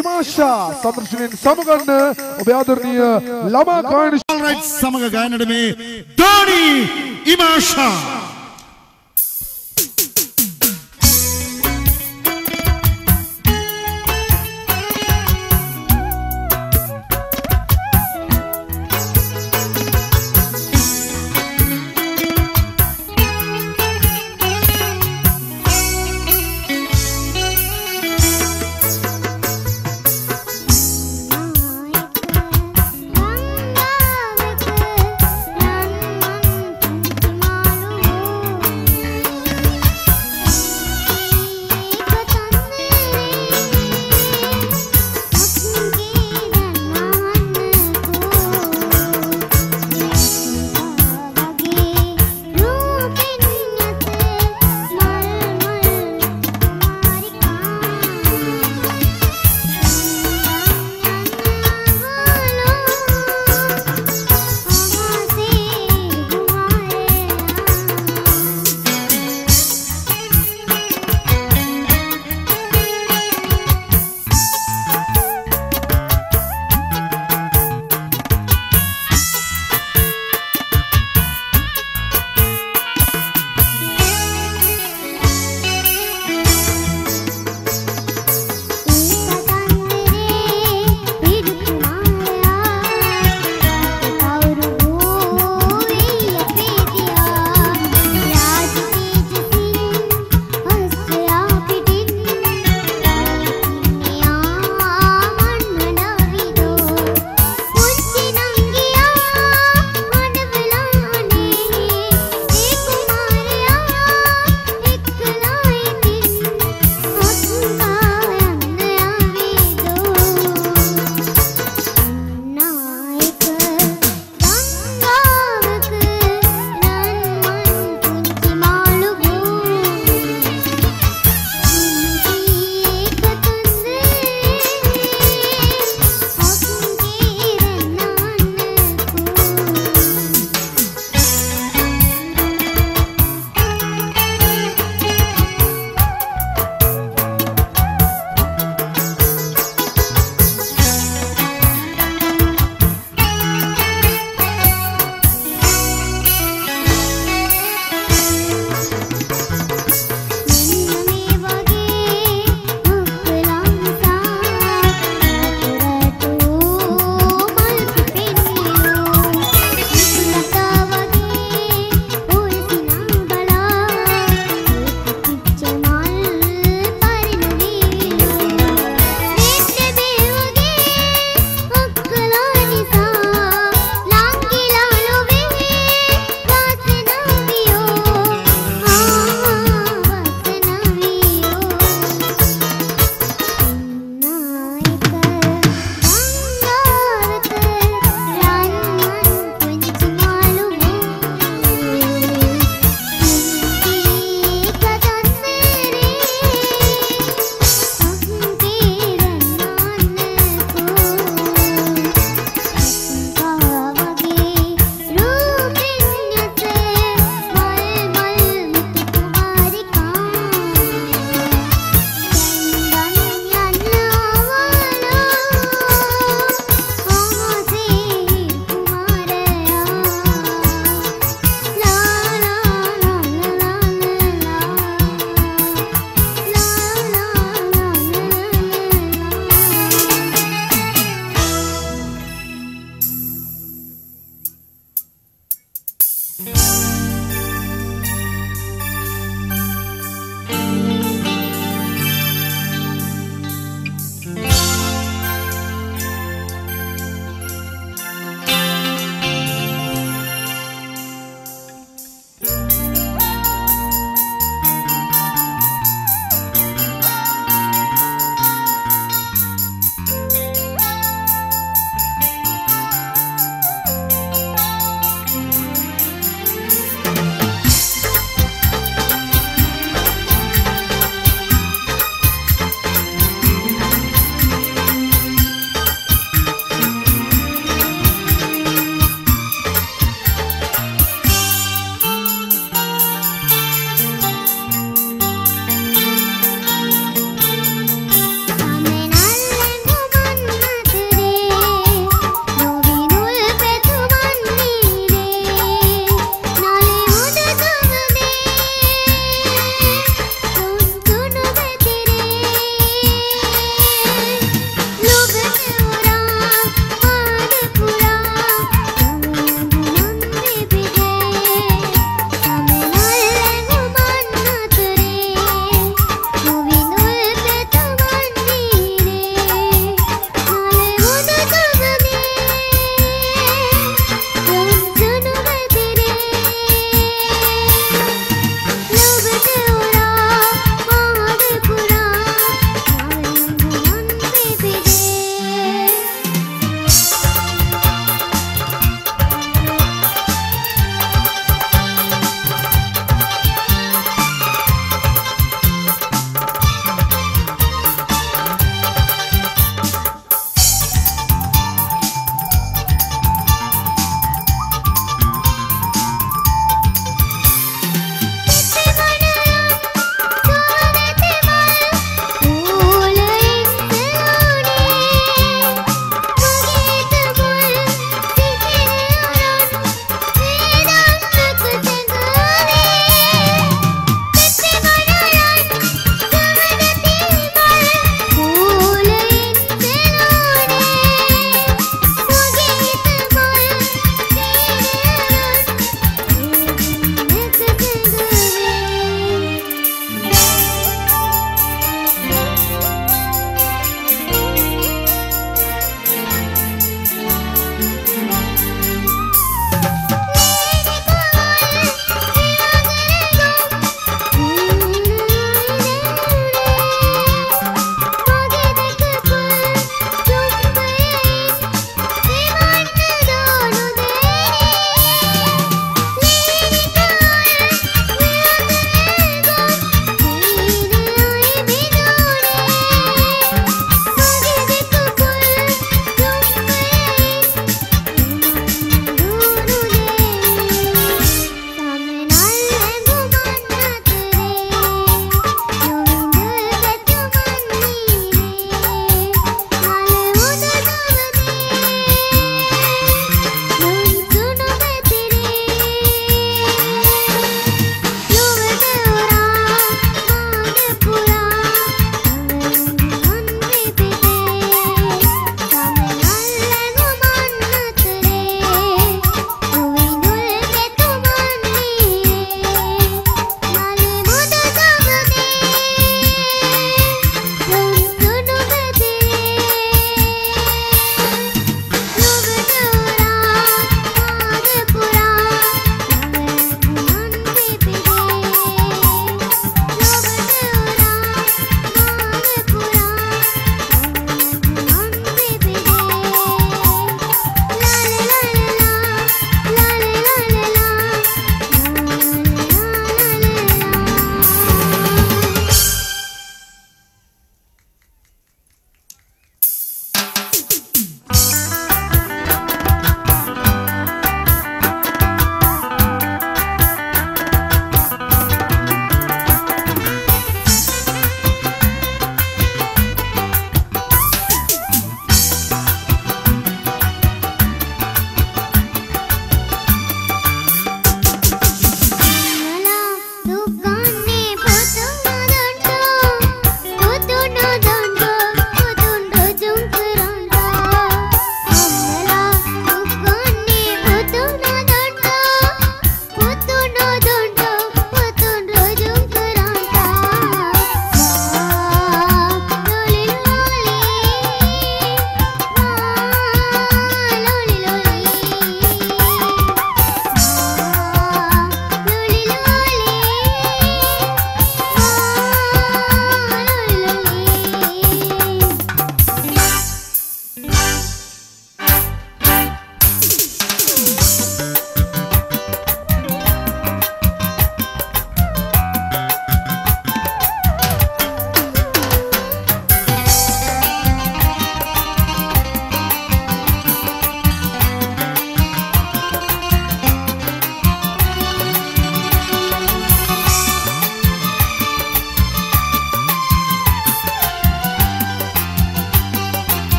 ඉමාෂා සදර්ශනයෙන් සමගන්න ඔබ ආදරණීය ළමා ගායන රයිට් සමග ගායනට මේ ධානි ඉමාෂා.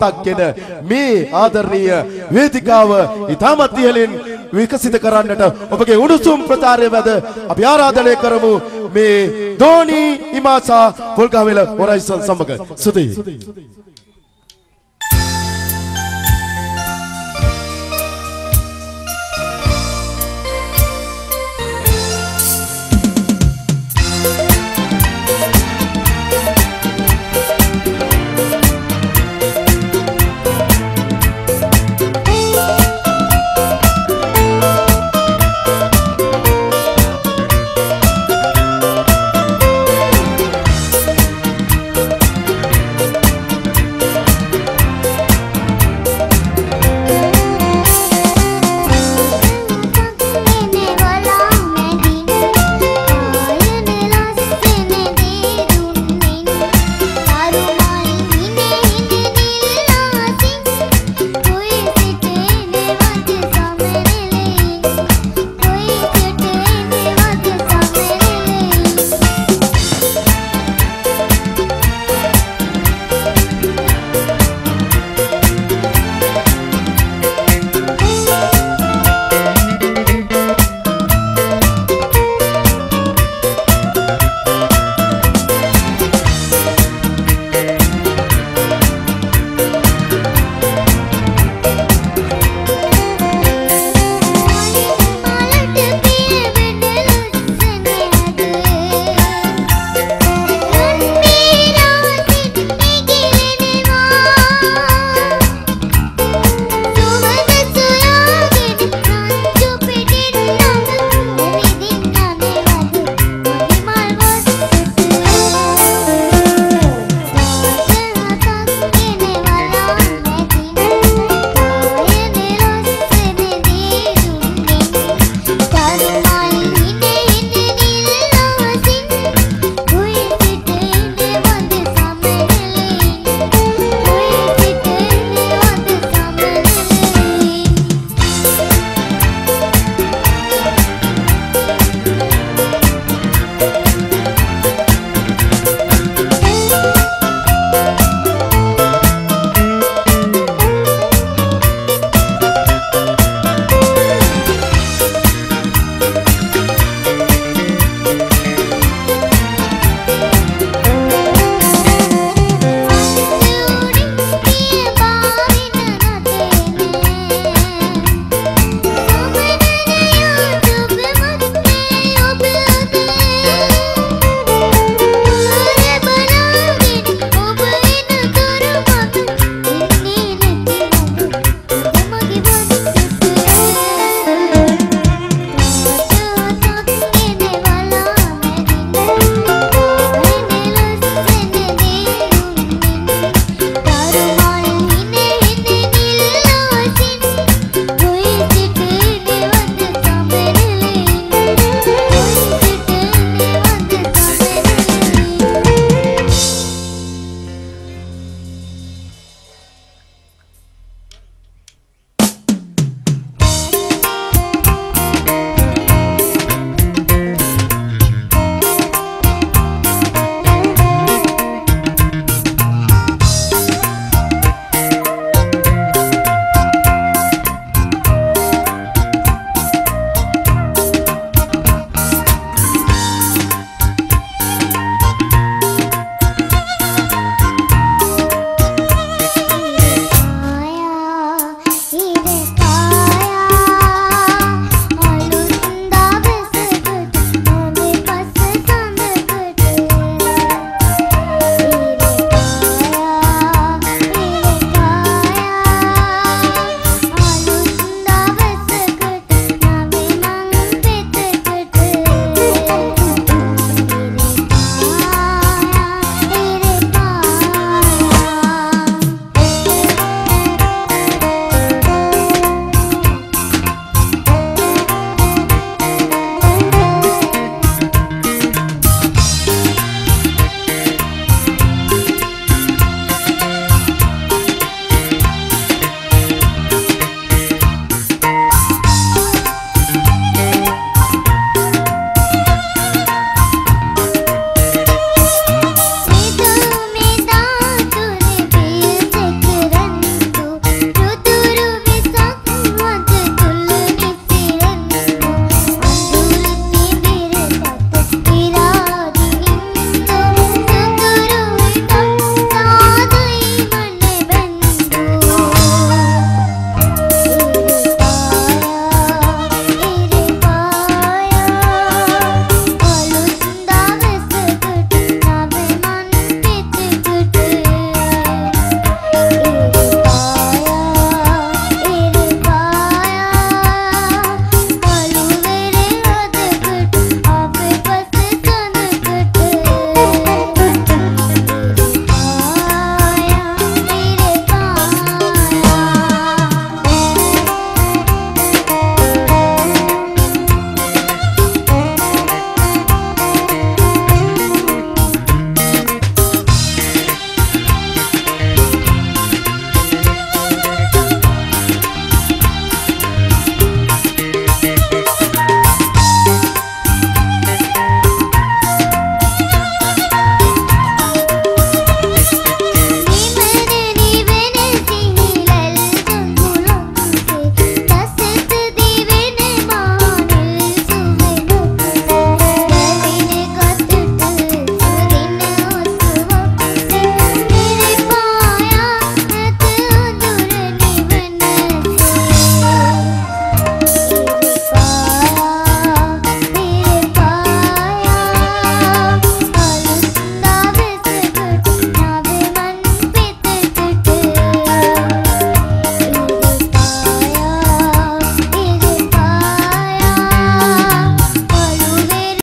පාට හතක් ගෙන මේ ආදරණීය වේදිකාව ඉතාමත් ඉහළින් විකසිත කරන්නට ඔබගේ උණුසුම් ප්‍රචාරය මැද අපි ආරාධනය කරමු මේ ධෝනි ඉමාසා පොල්ගහවෙල හොරයිසන් සමග. සුදී